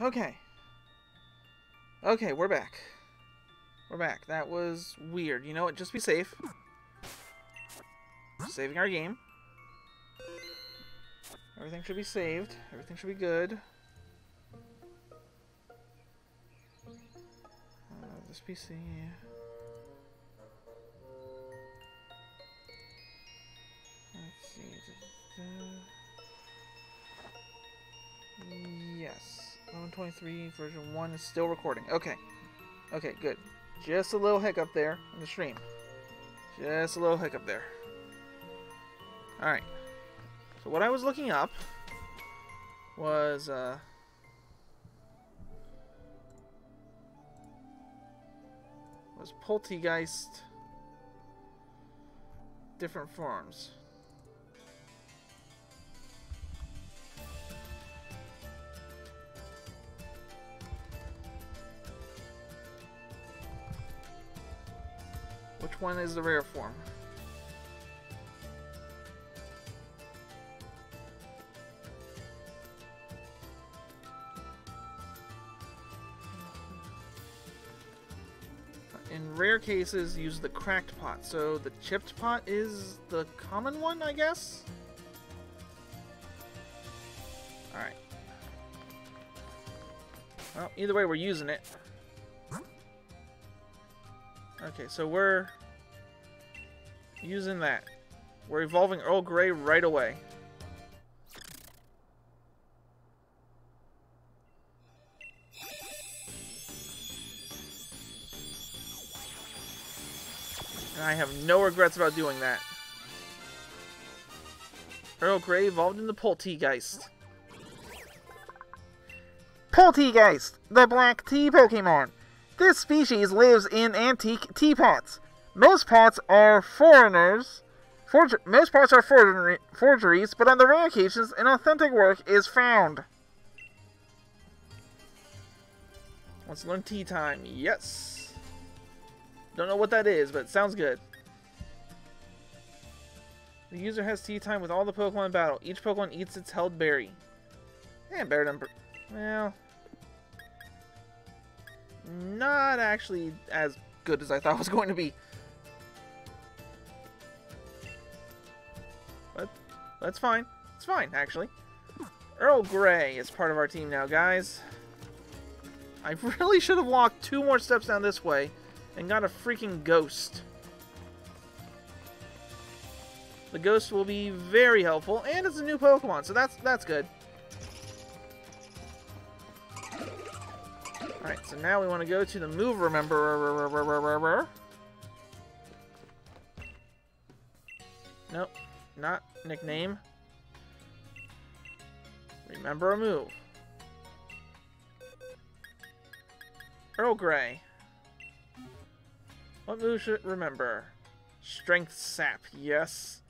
Okay. Okay, we're back. We're back. That was weird. You know what? Just be safe. Saving our game. Everything should be saved. Everything should be good. Uh, this PC. Let's see. Yes. 123 version 1 is still recording. Okay. Okay, good. Just a little hiccup there in the stream. Just a little hiccup there. Alright. So what I was looking up was, uh... Was Polteageist different forms. One is the rare form? In rare cases, use the cracked pot. So the chipped pot is the common one, I guess? Alright. Well, either way, we're using it. Okay, so we're using that. We're evolving Earl Grey right away. And I have no regrets about doing that. Earl Grey evolved into Polteageist. Polteageist, the black tea Pokemon. This species lives in antique teapots. Most pots are foreigners. Most pots are forgeries, but on the rare occasions, an authentic work is found. Let's learn tea time. Yes. Don't know what that is, but sounds good. The user has tea time with all the Pokemon in battle. Each Pokemon eats its held berry. Yeah, better than... Well... Not actually as good as I thought it was going to be. That's fine. It's fine, actually. Earl Grey is part of our team now, guys. I really should have walked two more steps down this way and got a freaking ghost. The ghost will be very helpful, and it's a new Pokemon, so that's that's good. Alright, so now we want to go to the move remember. Nope, not nickname. Remember a move. Earl Grey. What move should remember? Strength Sap, yes.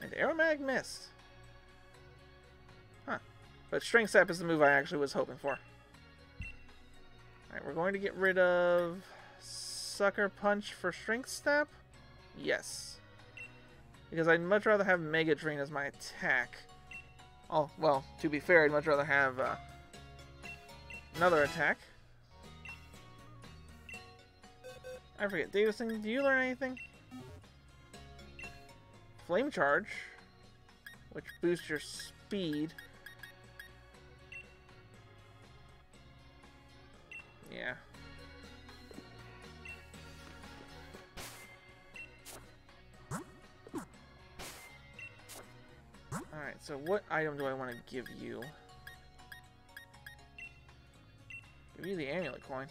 And Aromatic Mist. Huh. But Strength Sap is the move I actually was hoping for. Alright, we're going to get rid of Sucker Punch for Strength Sap? Yes. Because I'd much rather have Mega Drain as my attack. Oh, well, to be fair, I'd much rather have uh, another attack. I forget, Davison, do you learn anything? Flame Charge, which boosts your speed. So what item do I want to give you? Give you the amulet coin.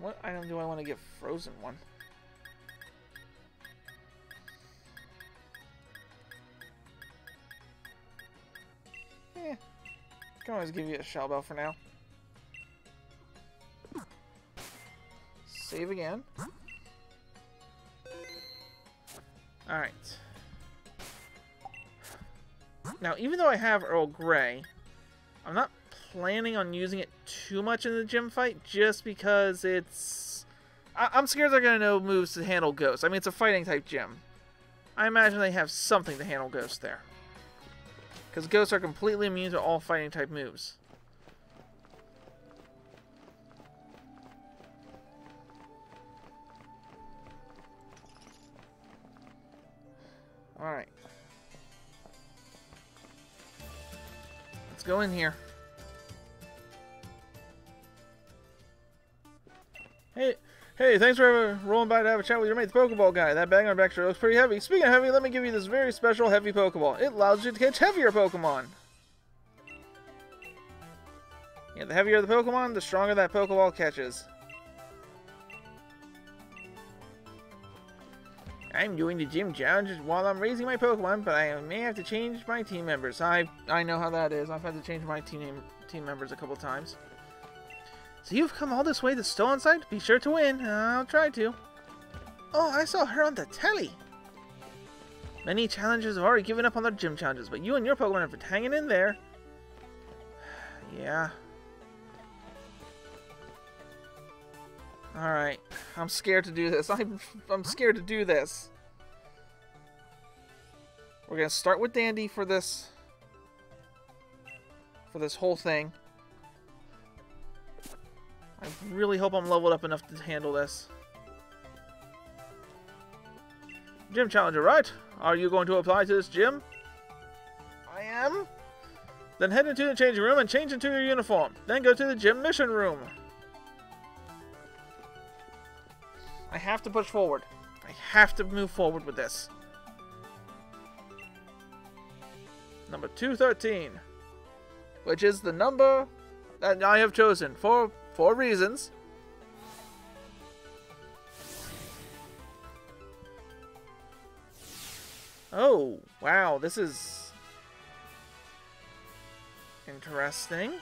What item do I want to give Frozen one? Can always give you a shell bell for now. Save again. Alright. Now, even though I have Earl Grey, I'm not planning on using it too much in the gym fight, just because it's... I I'm scared they're going to know moves to handle ghosts. I mean, it's a fighting type gym. I imagine they have something to handle ghosts there. Because Ghosts are completely immune to all fighting type moves. Alright. Let's go in here. Hey, hey, thanks for rolling by to have a chat with your mate, the Pokeball guy. That bag on back looks pretty heavy. Speaking of heavy, let me give you this very special heavy Pokeball. It allows you to catch heavier Pokemon. Yeah, the heavier the Pokemon, the stronger that Pokeball catches. I'm doing the gym challenge while I'm raising my Pokemon, but I may have to change my team members. I I know how that is. I've had to change my team team members a couple times. So you've come all this way to Stow-on-Side? Be sure to win. I'll try to. Oh, I saw her on the telly. Many challengers have already given up on their gym challenges, but you and your Pokemon have been hanging in there. yeah. Alright. I'm scared to do this. I'm, I'm scared to do this. We're going to start with Dandy for this... For this whole thing. I really hope I'm leveled up enough to handle this. Gym Challenger, right? Are you going to apply to this gym? I am. Then head into the changing room and change into your uniform. Then go to the gym mission room. I have to push forward. I have to move forward with this. Number 213. Which is the number that I have chosen for four reasons. Oh, wow, this is interesting.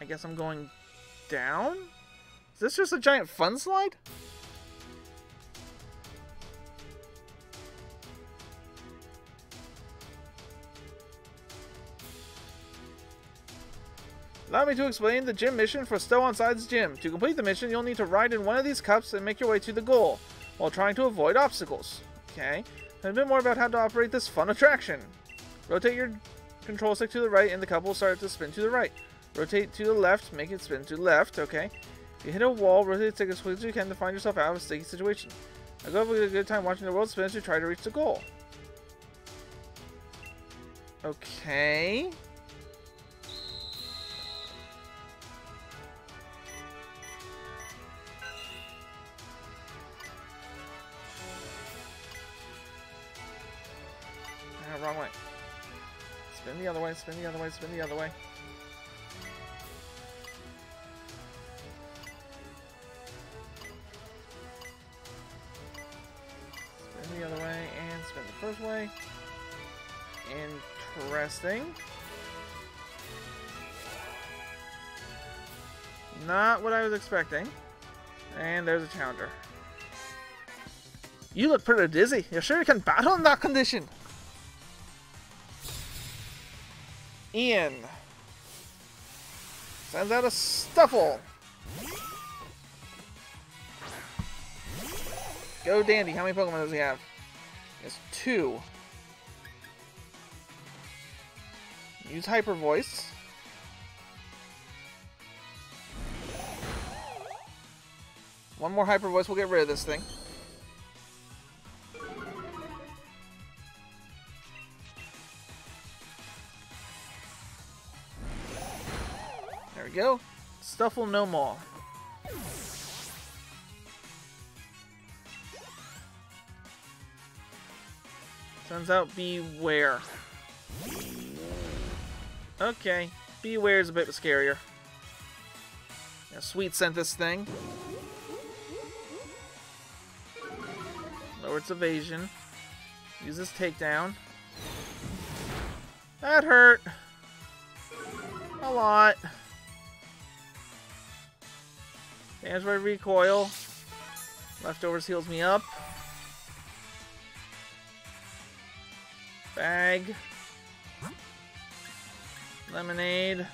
I guess I'm going down? Is this just a giant fun slide? Allow me to explain the gym mission for Stow-on-Side's gym. To complete the mission, you'll need to ride in one of these cups and make your way to the goal, while trying to avoid obstacles. Okay, and a bit more about how to operate this fun attraction. Rotate your control stick to the right and the cup will start to spin to the right. Rotate to the left, make it spin to the left, okay. If you hit a wall, rotate the stick as quickly as you can to find yourself out of a sticky situation. Now go have a good time watching the world spin as you try to reach the goal. Okay. Way, spin the other way, spin the other way. Spin the other way and spin the first way. Interesting. Not what I was expecting. And there's a challenger. You look pretty dizzy. You sure you can battle in that condition? Ian. Sends out a Stufful. Go Dandy. How many Pokemon does he have? Has two. Use Hyper Voice. One more Hyper Voice We'll get rid of this thing. Go. Stufful no more. Turns out Bewear. Okay, Bewear is a bit scarier. Yeah, sweet scent this thing. Lower its evasion. Use this takedown. That hurt. A lot. Damage by recoil. Leftovers heals me up. Bag. Lemonade.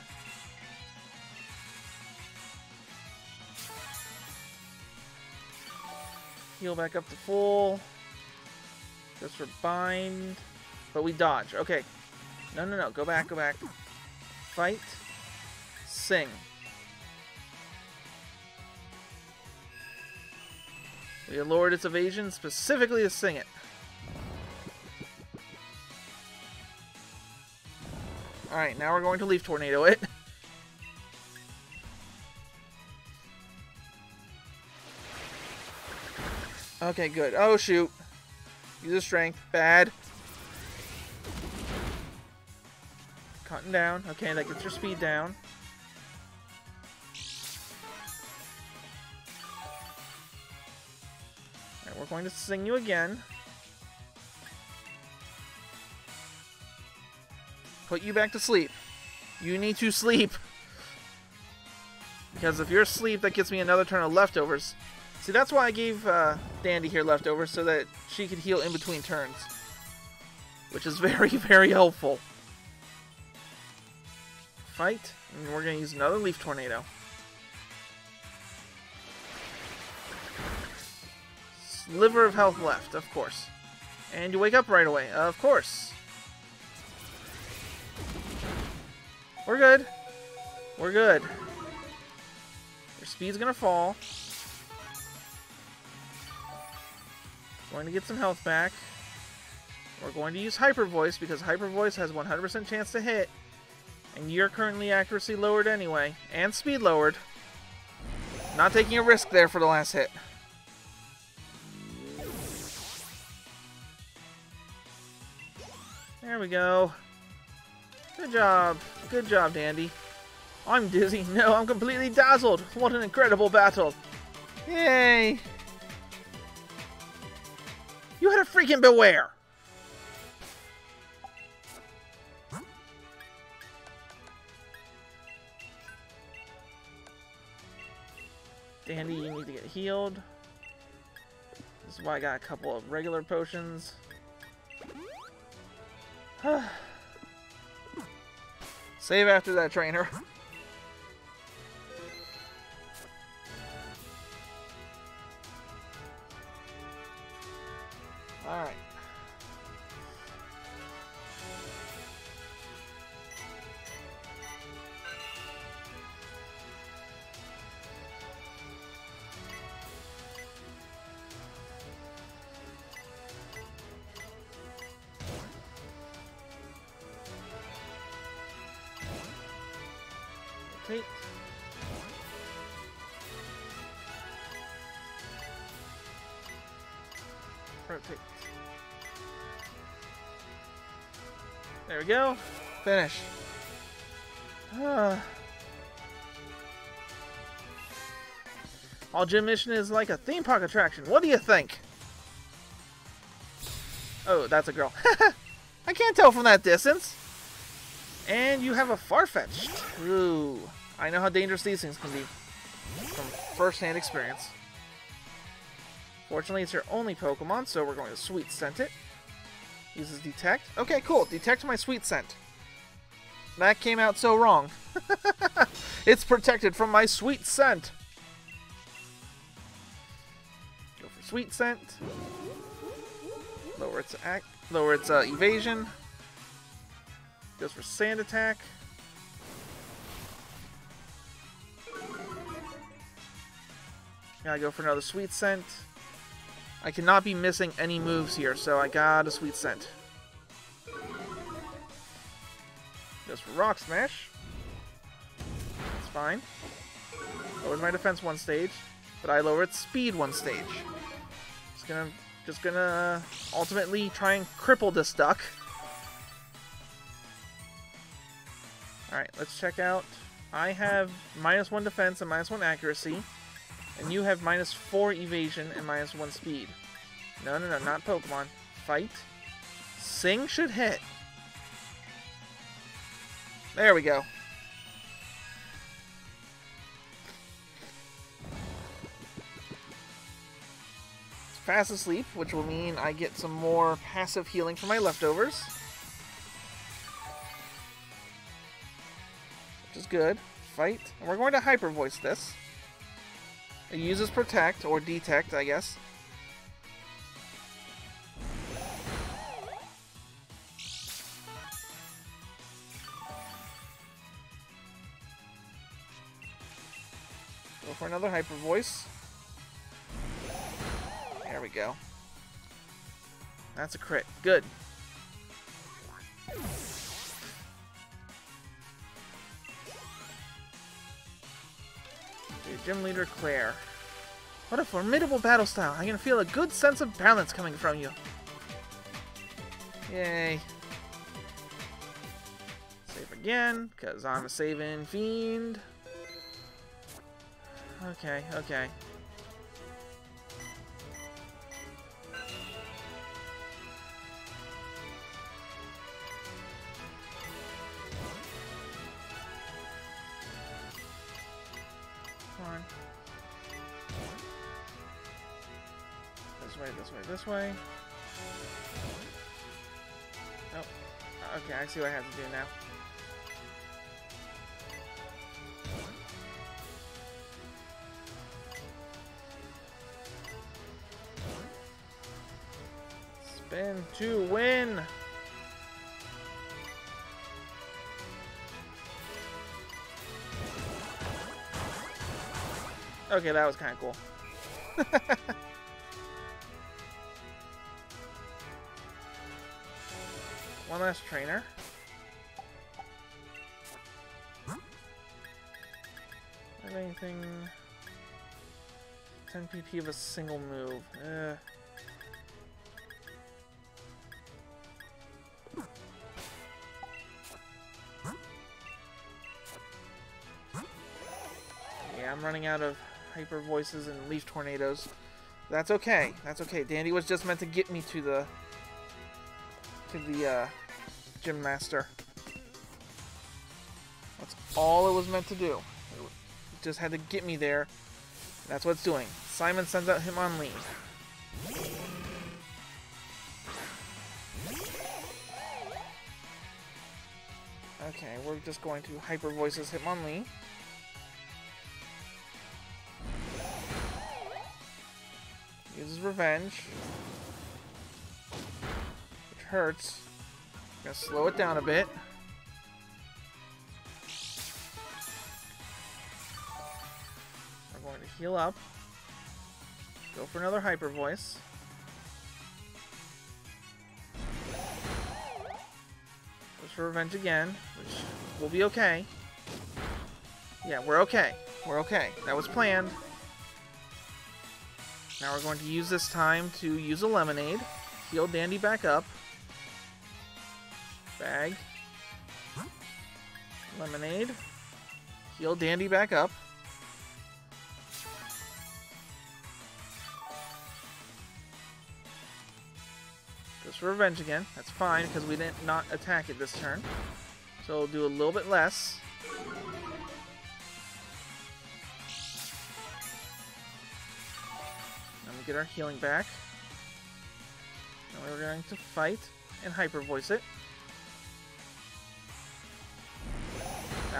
Heal back up to full. Just for bind. But we dodge. Okay. No, no, no. Go back, go back. Fight. Sing. We lowered its evasion specifically to sing it. Alright, now we're going to Leaf Tornado it. okay, good. Oh, shoot. Use the strength. Bad. Cutting down. Okay, that gets your speed down. Going to sing you again. Put you back to sleep. You need to sleep. Because if you're asleep, that gives me another turn of leftovers. See, that's why I gave uh, Dandy here leftovers, so that she could heal in between turns. Which is very, very helpful. Fight, and we're going to use another Leaf Tornado. Sliver of health left, of course. And you wake up right away, of course. We're good. We're good. Your speed's gonna fall. Going to get some health back. We're going to use Hyper Voice because Hyper Voice has 100% chance to hit. And you're currently accuracy lowered anyway. And speed lowered. Not taking a risk there for the last hit. There we go. Good job. Good job, Dandy. I'm dizzy. No, I'm completely dazzled. What an incredible battle. Yay. You had a freaking Bewear. Dandy, you need to get healed. This is why I got a couple of regular potions. Save after that trainer. go. Finish. All gym mission is like a theme park attraction. What do you think? Oh, that's a girl. I can't tell from that distance. And you have a Farfetch'd. Ooh. I know how dangerous these things can be. From first-hand experience. Fortunately, it's your only Pokemon, so we're going to Sweet Scent it. Uses Detect. Okay, cool. Detect my Sweet Scent. That came out so wrong. it's protected from my Sweet Scent. Go for Sweet Scent. Lower its, ac lower its uh, evasion. Goes for Sand Attack. Gotta go for another Sweet Scent. I cannot be missing any moves here, so I got a Sweet Scent. For Rock Smash. It's fine. Lowers my defense one stage, but I lower its speed one stage. Just gonna, just gonna ultimately try and cripple this duck. Alright, let's check out. I have minus one defense and minus one accuracy. And you have minus 4 evasion and minus 1 speed. No, no, no, not Pokemon. Fight. Sing should hit. There we go. Fast asleep, which will mean I get some more passive healing for my leftovers. Which is good. Fight. And we're going to Hyper Voice this. It uses protect or detect, I guess. Go for another hyper voice. There we go. That's a crit. Good. Gym Leader Claire. What a formidable battle style. I can feel a good sense of balance coming from you. Yay. Save again, because I'm a saving fiend. Okay, okay. Way, this way, this way. Oh, okay, I see what I have to do now. Spin to win! Okay, that was kind of cool. Last trainer. Have anything? 10 PP of a single move. Eh. Yeah, I'm running out of hyper voices and leaf tornadoes. That's okay. That's okay. Dandy was just meant to get me to the to the uh, gym master. That's all it was meant to do. It just had to get me there. That's what it's doing. Simon sends out Hitmonlee. Okay, we're just going to hyper voices Hitmonlee. Uses revenge. Which hurts. Gonna slow it down a bit. We're going to heal up. Go for another hyper voice. For revenge again, which will be okay. Yeah, we're okay. We're okay. That was planned. Now we're going to use this time to use a lemonade. Heal Dandy back up. Bag. Lemonade. Heal Dandy back up. Goes for revenge again. That's fine because we didn't not attack it this turn. So we'll do a little bit less. Then we get our healing back. And we're going to fight and hyper voice it.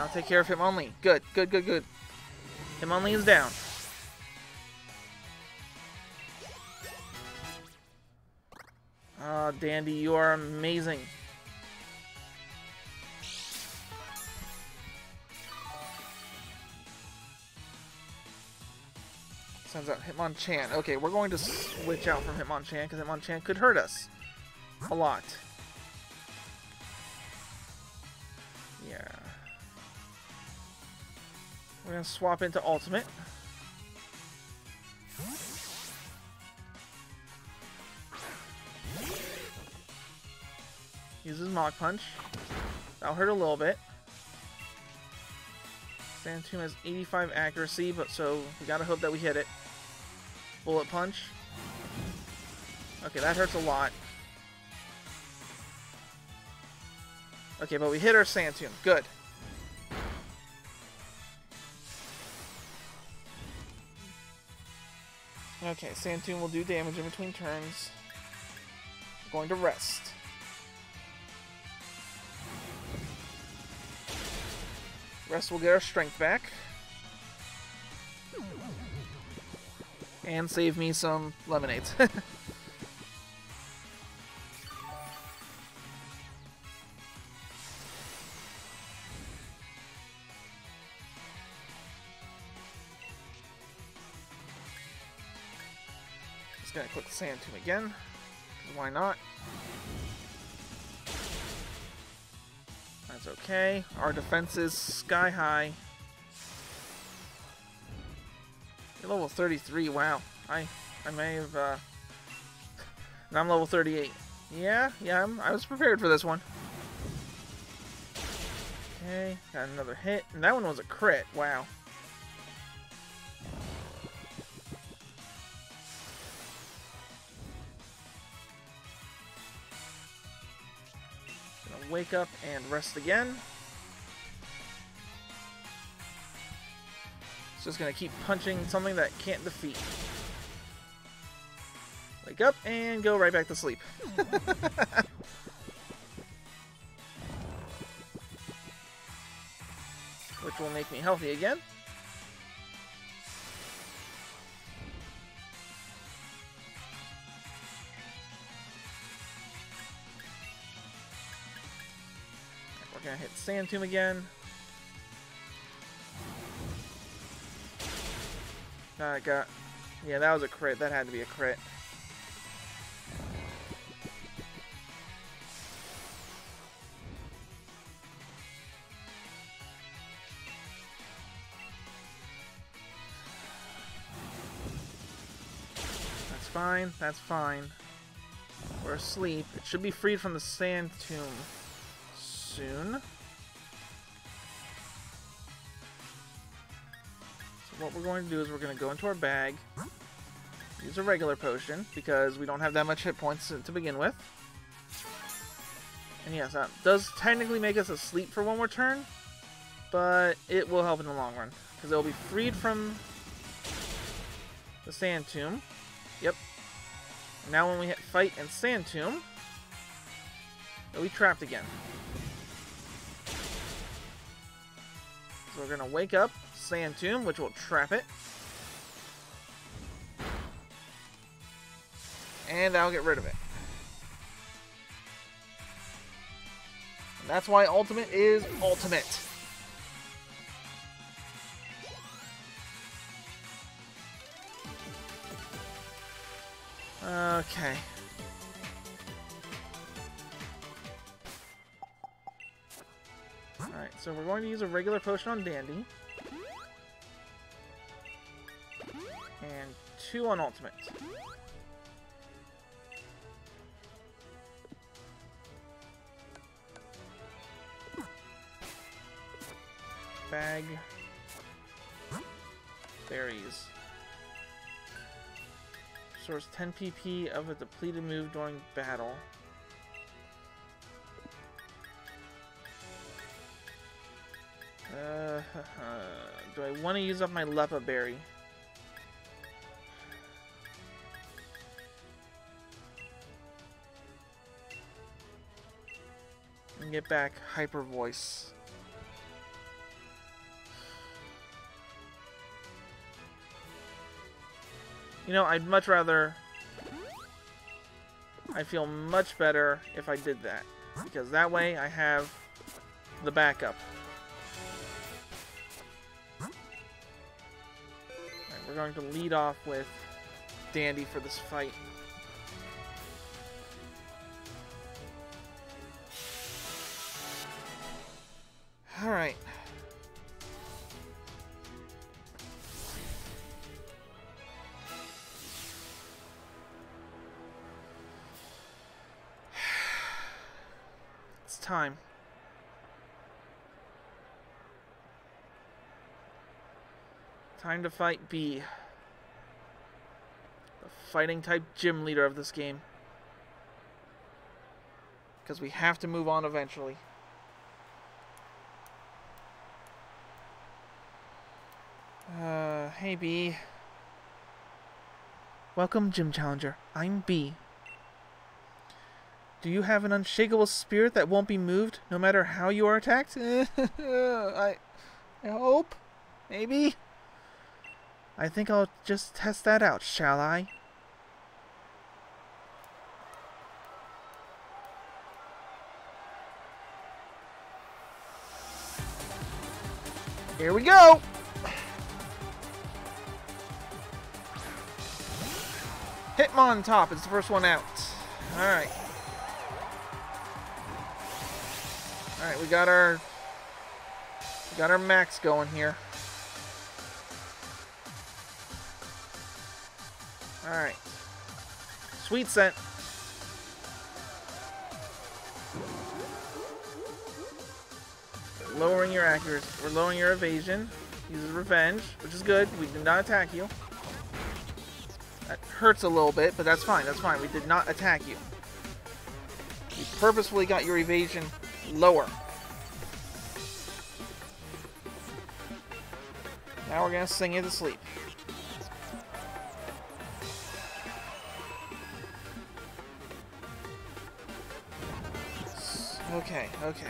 Now take care of Hitmonlee. Good, good, good, good. Hitmonlee is down. Ah, Dandy, you are amazing. Sends out Hitmonchan. Okay, we're going to switch out from Hitmonchan because Hitmonchan could hurt us. A lot. We're going to swap into Ultimate. Uses Mach Punch. That'll hurt a little bit. Sand Tomb has 85 accuracy, but so we gotta hope that we hit it. Bullet Punch. Okay, that hurts a lot. Okay, but we hit our Sand Tomb. Good. Okay, Sand Tomb will do damage in between turns. going to rest. Rest will get our strength back. And save me some lemonades. Just gonna click the sand tomb again. Why not? That's okay. Our defense is sky high. You're level 33. Wow. I I may have. Uh... And I'm level 38. Yeah, yeah. I'm, I was prepared for this one. Okay, got another hit, and that one was a crit. Wow. Wake up and rest again. It's just gonna keep punching something that can't defeat. Wake up and go right back to sleep. Which will make me healthy again. Gonna hit Sand Tomb again. Ah, I got. Yeah, that was a crit. That had to be a crit. That's fine. That's fine. We're asleep. It should be freed from the sand tomb soon. So what we're going to do is we're going to go into our bag, use a regular potion, because we don't have that much hit points to, begin with. And yes, that does technically make us asleep for one more turn, but it will help in the long run, because it will be freed from the Sand Tomb. Yep. Now when we hit Fight and Sand Tomb, be trapped again. So we're gonna wake up Sand Tomb, which will trap it. And that'll get rid of it. And that's why Ultimate is Ultimate. Okay. Alright, so we're going to use a regular potion on Dandy. And two on Ultimate. Bag. Berries. Source 10 PP of a depleted move during battle. do I want to use up my Leppa Berry? And get back Hyper Voice. You know, I'd much rather... I feel much better if I did that. Because that way I have the backup. We're going to lead off with Dandy for this fight. Time to fight Bea. The fighting type gym leader of this game. Because we have to move on eventually. Uh, hey Bea. Welcome, Gym Challenger. I'm Bea. Do you have an unshakable spirit that won't be moved, no matter how you are attacked? I, I hope. Maybe. I think I'll just test that out, shall I? Here we go! Hitmontop is the first one out. Alright. Alright, we got our we got our max going here. Alright. Sweet scent. Lowering your accuracy. We're lowering your evasion. Uses revenge, which is good. We did not attack you. That hurts a little bit, but that's fine. That's fine. We did not attack you. We purposefully got your evasion lower. Now we're gonna sing you to sleep. Okay.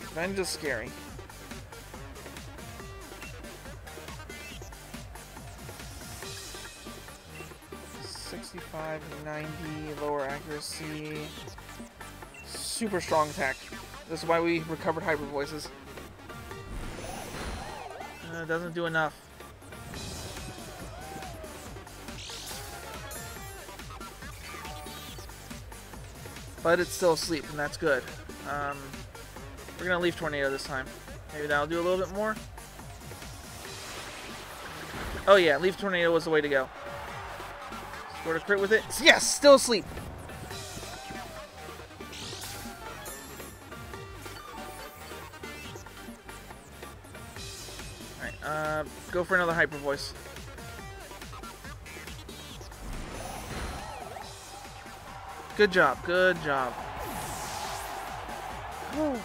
Revenge is scary. Sixty-five, ninety, lower accuracy. Super strong attack. This is why we recovered hyper voices. Uh, doesn't do enough. But it's still asleep, and that's good. Um, we're gonna Leaf Tornado this time. Maybe that'll do a little bit more. Oh yeah, Leaf Tornado was the way to go. Scored a crit with it. Yes, still asleep. Alright, uh, go for another Hyper Voice. Good job, good job. Alright,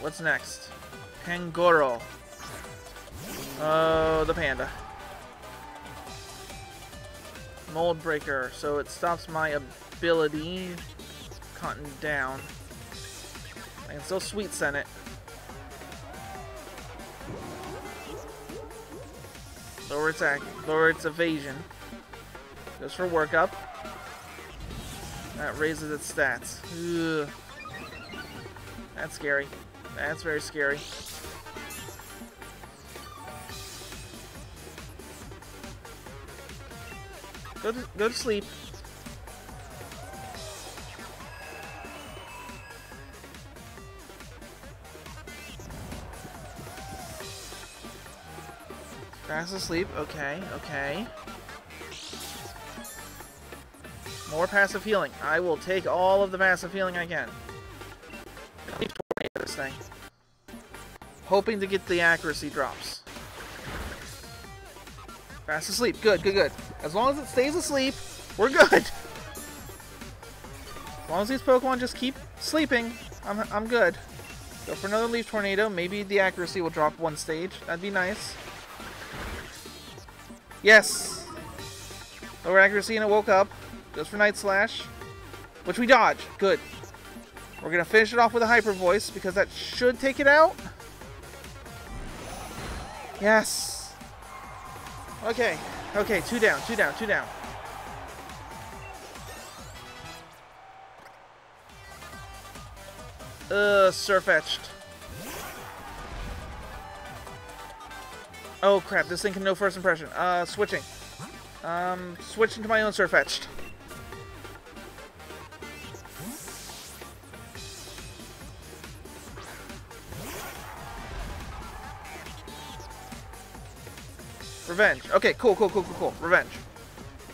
what's next? Pangoro. Oh, the panda. Mold Breaker, so it stops my ability cutting down. I can still sweet scent it. Its act, lower its evasion. Goes for workup. That raises its stats. Ugh. That's scary. That's very scary. Go to, go to sleep. Fast asleep. Okay, okay. More passive healing. I will take all of the passive healing I can. This thing. Hoping to get the accuracy drops. Fast asleep. Good, good, good. As long as it stays asleep, we're good. As long as these Pokemon just keep sleeping, I'm, I'm good. Go for another Leaf Tornado. Maybe the accuracy will drop one stage. That'd be nice. Yes! Lower accuracy and it woke up. Goes for Night Slash. Which we dodge. Good. We're going to finish it off with a Hyper Voice because that should take it out. Yes. Okay. Okay, two down, two down, two down. Uh, Sirfetch'd. Oh crap, this thing can no first impression. Uh, switching. Um, switching to my own Sirfetch'd. Revenge. Okay, cool, cool, cool, cool, cool. Revenge.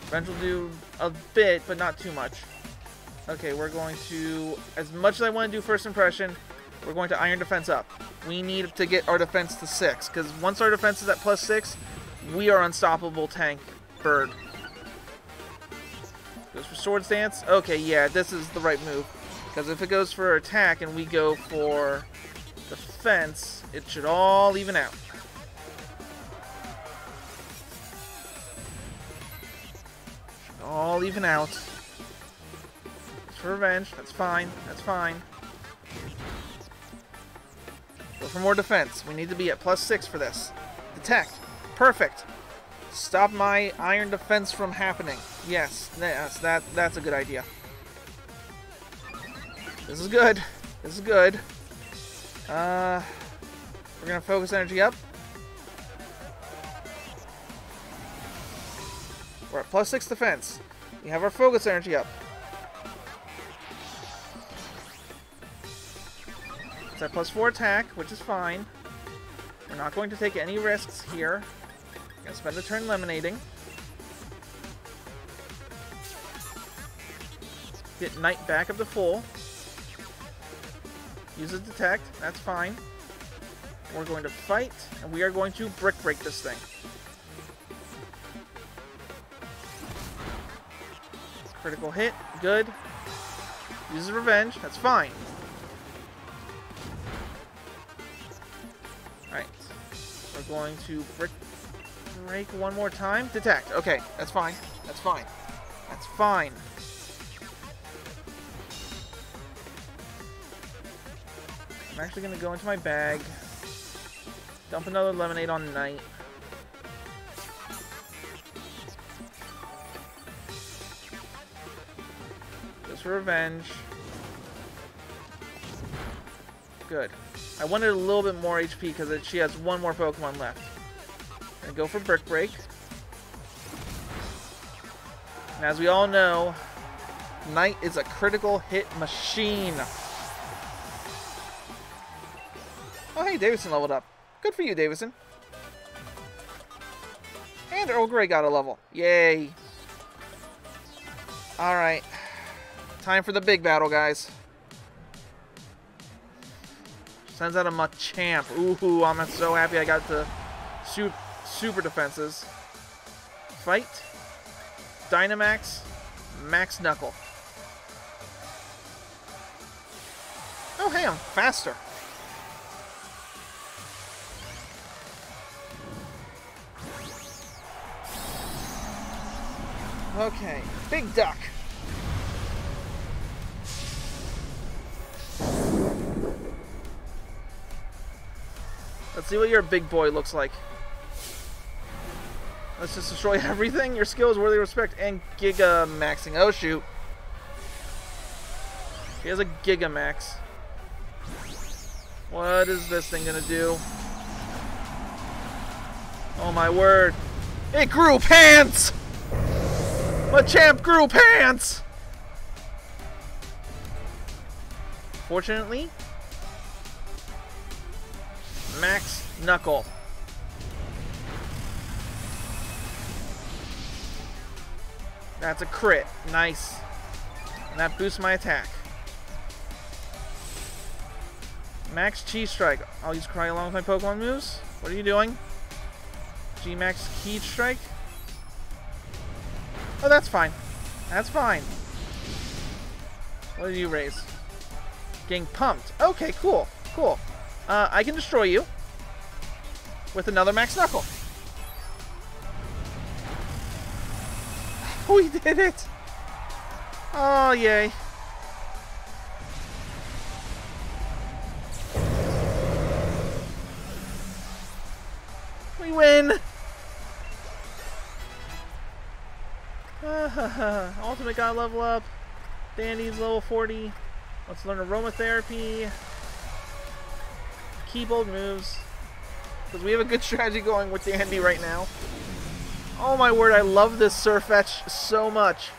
Revenge will do a bit, but not too much. Okay, we're going to, as much as I want to do first impression, we're going to Iron Defense up. We need to get our defense to 6, because once our defense is at plus 6, we are unstoppable tank bird. Goes for Swords Dance. Okay, yeah, this is the right move. Because if it goes for attack and we go for defense, it should all even out. All even out. It's for revenge. That's fine. That's fine. For more defense. We need to be at plus six for this. Detect. Perfect. Stop my iron defense from happening. Yes, yes, that that's a good idea. This is good. This is good. Uh, we're gonna focus energy up. We're at plus six defense. We have our focus energy up. It's at plus four attack, which is fine. We're not going to take any risks here. Gonna spend a turn lemonading. Get Knight back up to full. Use a detect, that's fine. We're going to fight, and we are going to brick break this thing. Critical hit, good. Uses revenge, that's fine. Going to brick break one more time. Detect. Okay, that's fine. That's fine. That's fine. I'm actually going to go into my bag. Dump another lemonade on Knight. Just for revenge. I wanted a little bit more HP because she has one more Pokemon left. And go for Brick Break. And as we all know, Knight is a critical hit machine. Oh, hey, Davison leveled up. Good for you, Davison. And Earl Grey got a level. Yay. Alright. Time for the big battle, guys. Sends out a Machamp. Ooh, I'm so happy I got super, super defenses. Fight. Dynamax. Max Knuckle. Oh, hey, I'm faster. Okay, Big Duck. Let's see what your big boy looks like. Let's just destroy everything. Your skill is worthy of respect and Giga Maxing. Oh shoot. He has a Giga Max. What is this thing gonna do? Oh my word. It grew pants! Machamp grew pants! Fortunately, Max Knuckle. That's a crit. Nice. And that boosts my attack. Max Chi Strike. I'll use Cry along with my Pokemon moves. What are you doing? G Max Chi Strike. Oh, that's fine. That's fine. What did you raise? Getting pumped. Okay, cool. Cool. Uh, I can destroy you with another Max Knuckle. We did it! Oh, yay. We win! Ultimate got level up. Dandy's level 40. Let's learn aromatherapy. Keep old moves. Because we have a good strategy going with Dandy right now. Oh my word, I love this Sirfetch'd so much.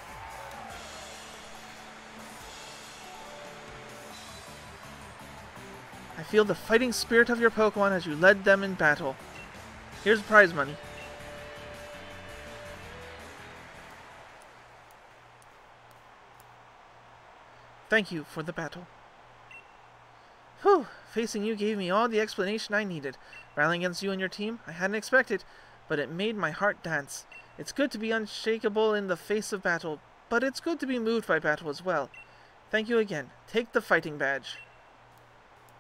I feel the fighting spirit of your Pokemon as you led them in battle. Here's prize money. Thank you for the battle. Whew, facing you gave me all the explanation I needed. Rallying against you and your team, I hadn't expected, but it made my heart dance. It's good to be unshakable in the face of battle, but it's good to be moved by battle as well. Thank you again. Take the fighting badge.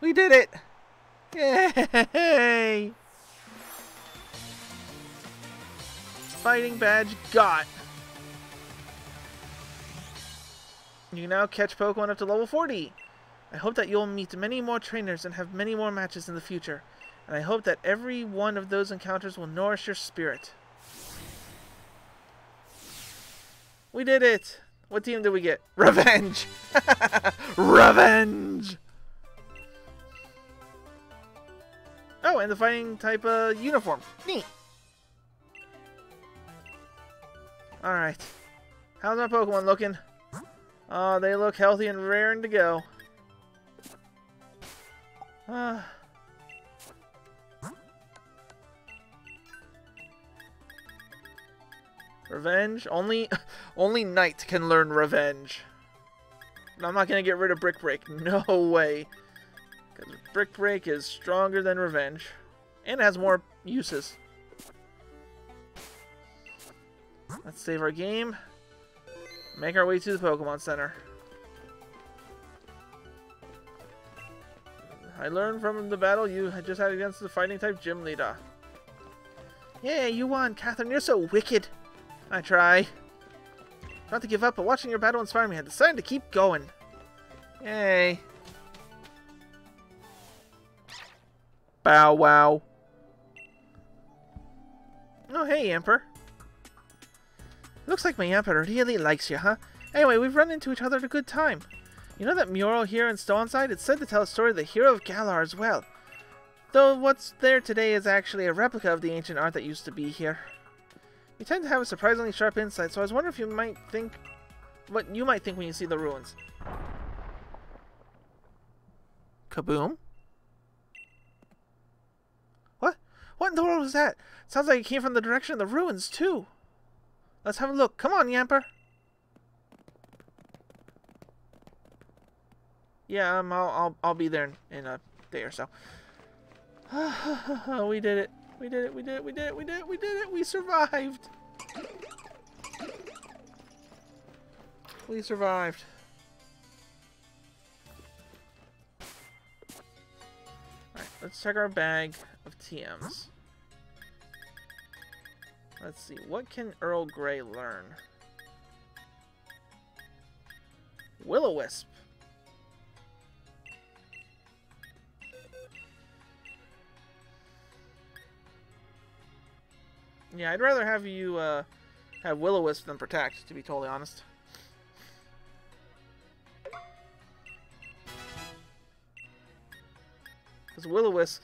We did it! Yay! Fighting badge got. You can now catch Pokemon up to level 40. I hope that you'll meet many more trainers and have many more matches in the future. And I hope that every one of those encounters will nourish your spirit. We did it! What team did we get? Revenge! Revenge! Oh, and the fighting type uh, uniform. Neat! Alright. How's my Pokemon looking? Oh, they look healthy and raring to go. Revenge? Only only Knight can learn Revenge. I'm not to get rid of Brick Break. No way. Because Brick Break is stronger than Revenge. And has more uses. Let's save our game. Make our way to the Pokemon Center. I learned from the battle you just had against the fighting type gym leader. Yeah, you won, Catherine. You're so wicked. I try. Not to give up, but watching your battle inspired me. I decided to keep going. Yay. Bow wow. Oh, hey, Yamper. Looks like my Yamper really likes you, huh? Anyway, we've run into each other at a good time. You know that mural here in Stow-on-Side? It's said to tell a story of the hero of Galar as well. Though what's there today is actually a replica of the ancient art that used to be here. You tend to have a surprisingly sharp insight, so I was wondering if you might think... what you might think when you see the ruins. Kaboom? What? What in the world was that? Sounds like it came from the direction of the ruins, too. Let's have a look. Come on, Yamper. Yeah, um, I'll, I'll, I'll be there in, in a day or so. we did it. We did it. We did it. We did it. We did it. We did it. We survived. We survived. Alright, let's check our bag of TMs. Let's see, what can Earl Grey learn? Will-O-Wisp. Yeah, I'd rather have you uh, have Will-O-Wisp than Protect, to be totally honest. Because Will-O-Wisp,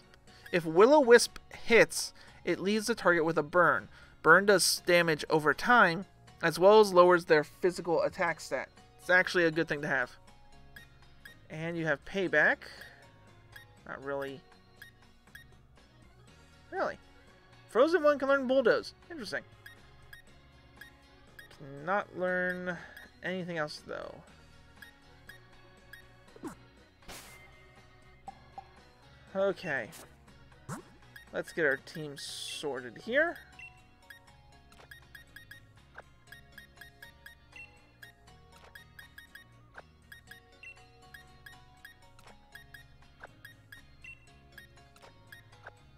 if Will-O-Wisp hits, it leaves the target with a burn. Burn does damage over time, as well as lowers their physical attack stat. It's actually a good thing to have. And you have Payback. Not really. Really? Frozen one can learn Bulldoze. Interesting. Cannot learn anything else, though. Okay. Let's get our team sorted here.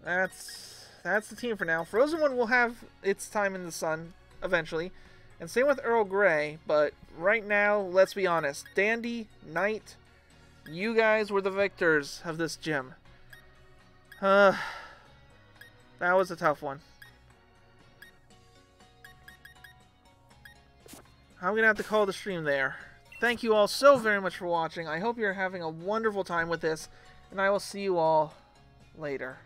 That's that's the team for now. Frozen One will have its time in the sun eventually. And same with Earl Grey, but right now, let's be honest. Dandy, Knight, you guys were the victors of this gym. Uh, that was a tough one. I'm going to have to call the stream there. Thank you all so very much for watching. I hope you're having a wonderful time with this, and I will see you all later.